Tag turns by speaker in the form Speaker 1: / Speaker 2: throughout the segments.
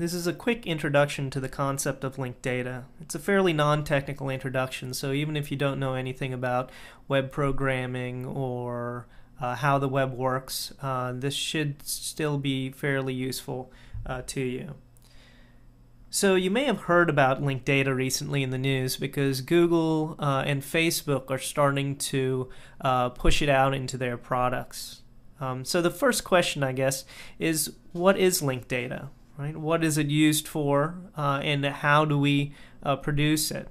Speaker 1: This is a quick introduction to the concept of linked data. It's a fairly non-technical introduction, so even if you don't know anything about web programming or uh, how the web works, uh, this should still be fairly useful uh, to you. So you may have heard about linked data recently in the news because Google uh, and Facebook are starting to uh, push it out into their products. Um, so the first question, I guess, is what is linked data? Right? What is it used for, uh, and how do we uh, produce it?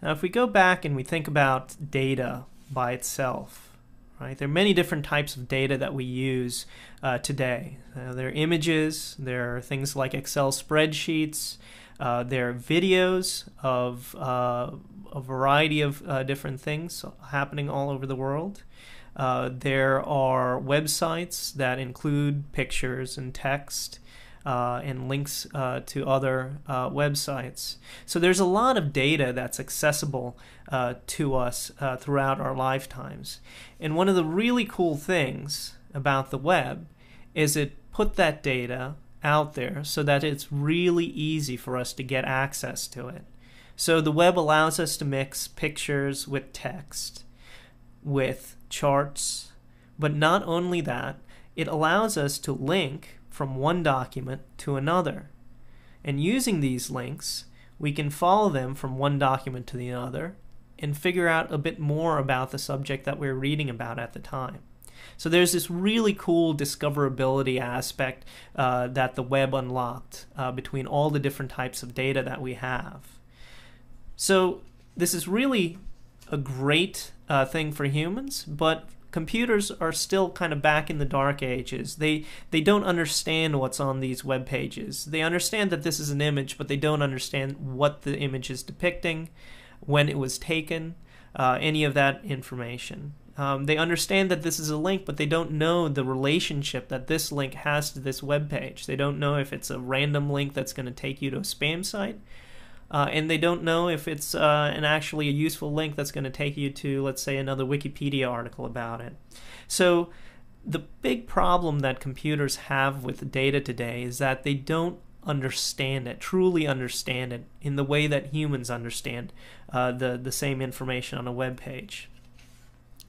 Speaker 1: Now, if we go back and we think about data by itself, right? There are many different types of data that we use uh, today. Uh, there are images, there are things like Excel spreadsheets, uh, there are videos of uh, a variety of different things happening all over the world. there are websites that include pictures and text uh, and links uh, to other uh, websites. So there's a lot of data that's accessible uh, to us uh, throughout our lifetimes. And one of the really cool things about the web is it put that data out there so that it's really easy for us to get access to it. So the web allows us to mix pictures with text, with charts, but not only that, it allows us to link from one document to another. And using these links, we can follow them from one document to the other and figure out a bit more about the subject that we're reading about at the time. So there's this really cool discoverability aspect uh, that the web unlocked uh, between all the different types of data that we have. So this is really a great uh, thing for humans, but computers are still kind of back in the dark ages. They they don't understand what's on these web pages. They understand that this is an image, but they don't understand what the image is depicting, when it was taken, uh, any of that information. Um, they understand that this is a link, but they don't know the relationship that this link has to this web page. They don't know if it's a random link that's going to take you to a spam site, uh, and they don't know if it's uh, an actually a useful link that's going to take you to, let's say, another Wikipedia article about it. So the big problem that computers have with data today is that they don't understand it, truly understand it, in the way that humans understand uh, the the same information on a web page.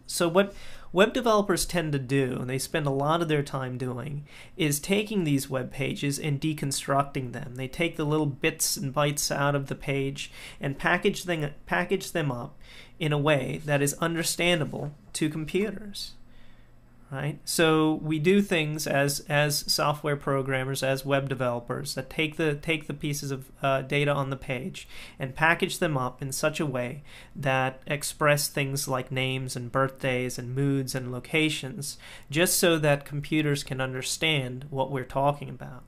Speaker 1: So what web developers tend to do, and they spend a lot of their time doing, is taking these web pages and deconstructing them. They take the little bits and bytes out of the page and package them, package them up in a way that is understandable to computers right? So we do things as as software programmers, as web developers that take the take the pieces of uh, data on the page and package them up in such a way that express things like names and birthdays and moods and locations, just so that computers can understand what we're talking about.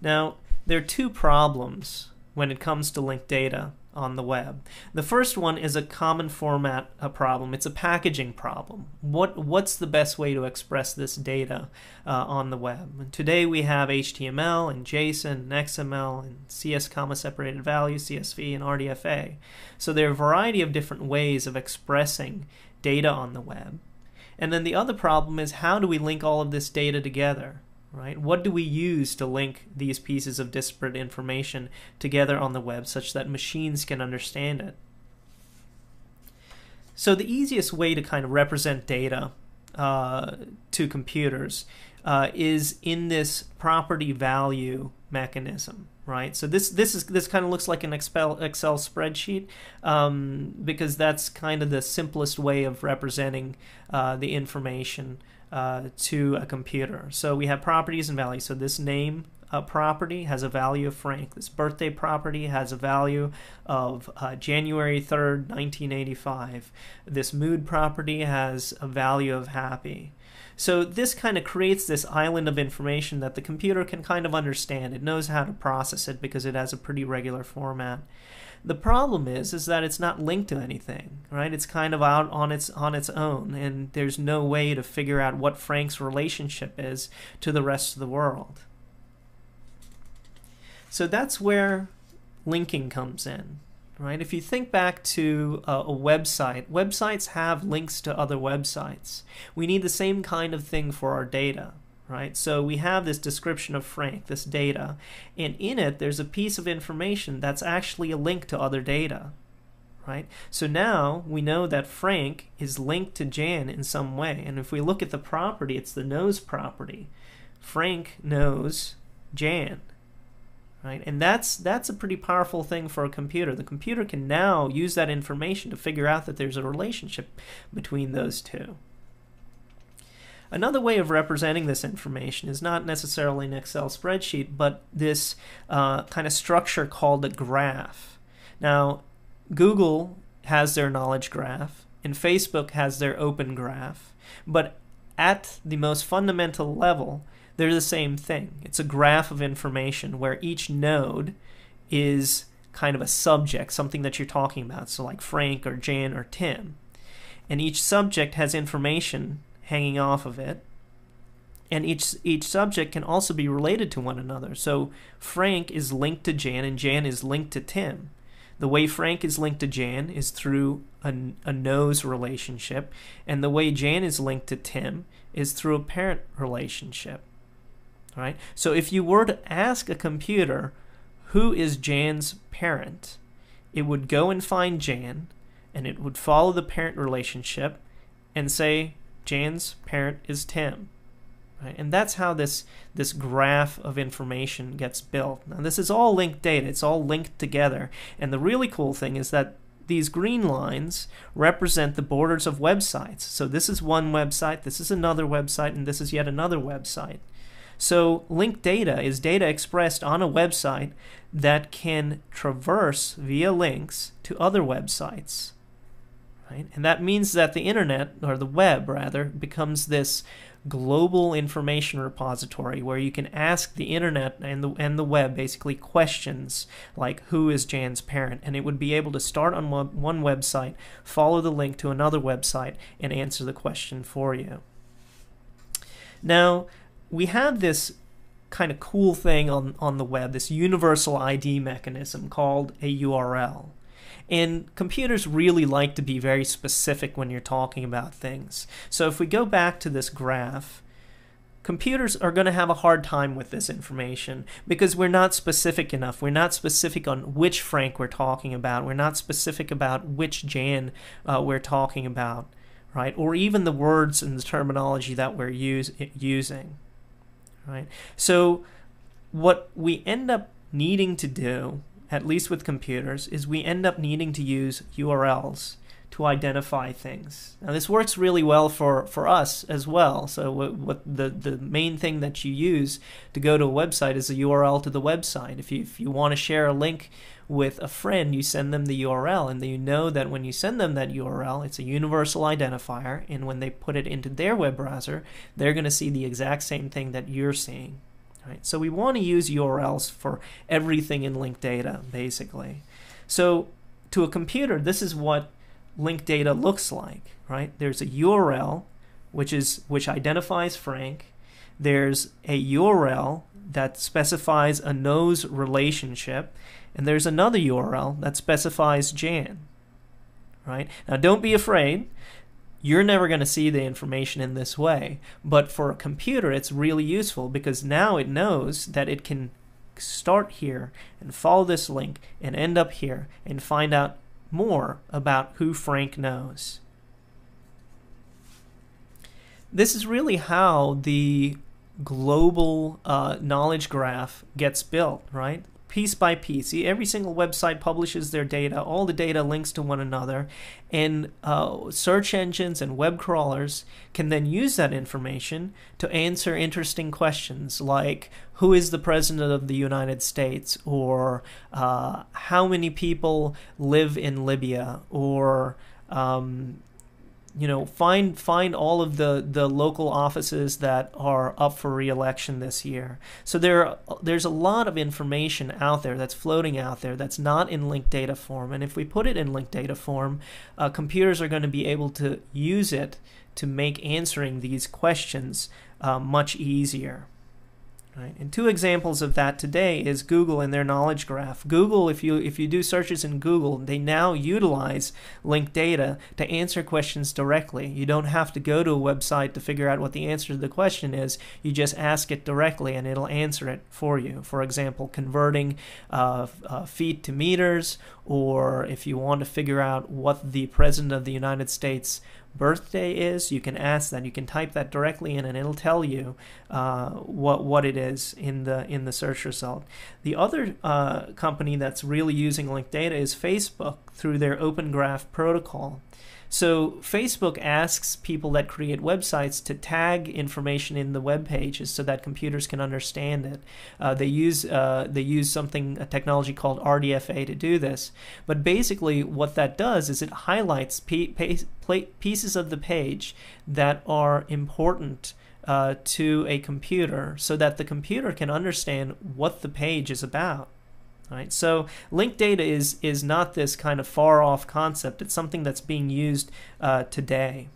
Speaker 1: Now, there are two problems when it comes to linked data on the web. The first one is a common format a problem. It's a packaging problem. What what's the best way to express this data uh, on the web? And today we have HTML and JSON and XML and CS comma separated value, CSV and RDFA. So there are a variety of different ways of expressing data on the web. And then the other problem is how do we link all of this data together? Right? What do we use to link these pieces of disparate information together on the web such that machines can understand it? So the easiest way to kind of represent data uh, to computers uh, is in this property value mechanism, right? So this this is this kind of looks like an Excel Excel spreadsheet um, because that's kind of the simplest way of representing uh, the information uh, to a computer. So we have properties and values. So this name uh, property has a value of Frank. This birthday property has a value of uh, January 3rd, 1985. This mood property has a value of happy. So this kind of creates this island of information that the computer can kind of understand. It knows how to process it because it has a pretty regular format. The problem is is that it's not linked to anything, right? It's kind of out on its on its own and there's no way to figure out what Frank's relationship is to the rest of the world. So that's where linking comes in, right? If you think back to a, a, website, websites have links to other websites. We need the same kind of thing for our data, right? So we have this description of Frank, this data, and in it there's a piece of information that's actually a link to other data, right? So now we know that Frank is linked to Jan in some way, and if we look at the property, it's the knows property. Frank knows Jan, right? And that's that's a pretty powerful thing for a computer. The computer can now use that information to figure out that there's a relationship between those two. Another way of representing this information is not necessarily an Excel spreadsheet, but this uh, kind of structure called a graph. Now, Google has their knowledge graph, and Facebook has their open graph, but at the most fundamental level, they're the same thing. It's a graph of information where each node is kind of a subject, something that you're talking about. So, like Frank or Jan or Tim. And each subject has information hanging off of it. And each each subject can also be related to one another. So Frank is linked to Jan and Jan is linked to Tim. The way Frank is linked to Jan is through a, a knows relationship, and the way Jan is linked to Tim is through a parent relationship. Right? So if you were to ask a computer who is Jan's parent, it would go and find Jan, and it would follow the parent relationship and say Jan's parent is Tim. Right? And that's how this, this graph of information gets built. Now, this is all linked data, it's all linked together. And the really cool thing is that these green lines represent the borders of websites. So, this is one website, this is another website, and this is yet another website. So, linked data is data expressed on a website that can traverse via links to other websites. Right? And that means that the internet, or the web rather, becomes this global information repository where you can ask the internet and the, and the web basically questions like who is Jan's parent and it would be able to start on one website, follow the link to another website and answer the question for you. Now, we have this kind of cool thing on, on the web, this universal ID mechanism called a URL. And computers really like to be very specific when you're talking about things. So if we go back to this graph, computers are going to have a hard time with this information because we're not specific enough. We're not specific on which Frank we're talking about. We're not specific about which Jan uh, we're talking about, right? Or even the words and the terminology that we're use, using, right? So what we end up needing to do at least with computers, is we end up needing to use URLs to identify things. Now this works really well for, for us as well. So what, what, the, the main thing that you use to go to a website is a URL to the website. If you, if you want to share a link with a friend, you send them the URL and you know that when you send them that URL, it's a universal identifier and when they put it into their web browser, they're going to see the exact same thing that you're seeing. Right? So we want to use URLs for everything in linked data, basically. So to a computer, this is what linked data looks like, right? There's a URL, which is which identifies Frank. There's a URL that specifies a knows relationship, and there's another URL that specifies Jan. Right? Now don't be afraid you're never going to see the information in this way. But for a computer, it's really useful because now it knows that it can start here and follow this link and end up here and find out more about who Frank knows. This is really how the global uh, knowledge graph gets built, right? Piece by piece. Every single website publishes their data, all the data links to one another, and uh, search engines and web crawlers can then use that information to answer interesting questions like who is the president of the United States, or uh, how many people live in Libya, or um, you know find find all of the the local offices that are up for reelection this year. So there there's a lot of information out there that's floating out there that's not in linked data form. And if we put it in linked data form uh, computers are going to be able to use it to make answering these questions uh, much easier Right? And two examples of that today is Google and their knowledge graph. Google, if you if you do searches in Google, they now utilize linked data to answer questions directly. You don't have to go to a website to figure out what the answer to the question is. You just ask it directly, and it'll answer it for you. For example, converting uh, uh, feet to meters, or if you want to figure out what the president of the United States birthday is, you can ask that. You can type that directly in, and it'll tell you uh, what what it is in the in the search result. The other uh, company that's really using linked data is Facebook through their Open Graph protocol. So Facebook asks people that create websites to tag information in the web pages so that computers can understand it. Uh, they use uh, they use something a technology called RDFA to do this. But basically, what that does is it highlights pieces of the page that are important. Uh, to a computer so that the computer can understand what the page is about. Right? So linked data is is not this kind of far off concept. It's something that's being used uh, today.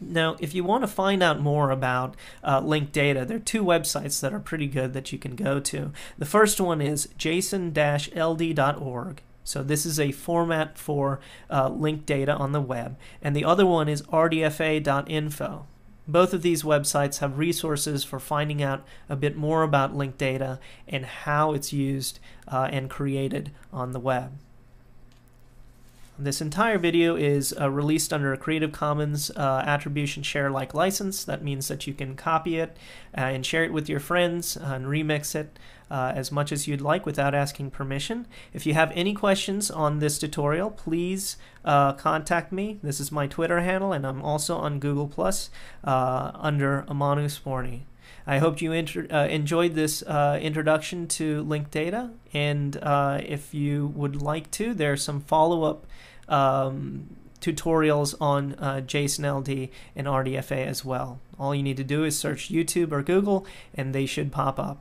Speaker 1: Now, if you want to find out more about uh, linked data, there are two websites that are pretty good that you can go to. The first one is json-ld.org. So this is a format for uh, linked data on the web. And the other one is rdfa.info. Both of these websites have resources for finding out a bit more about linked data and how it's used uh, and created on the web. This entire video is uh, released under a Creative Commons uh, Attribution Share Like license. That means that you can copy it uh, and share it with your friends and remix it uh, as much as you'd like without asking permission. If you have any questions on this tutorial, please uh, contact me. This is my Twitter handle, and I'm also on Google Plus uh, under Amanu Sporny. I hope you uh, enjoyed this uh, introduction to linked data, and uh, if you would like to, there are some follow-up um, tutorials on uh, JSON-LD and RDFA as well. All you need to do is search YouTube or Google, and they should pop up.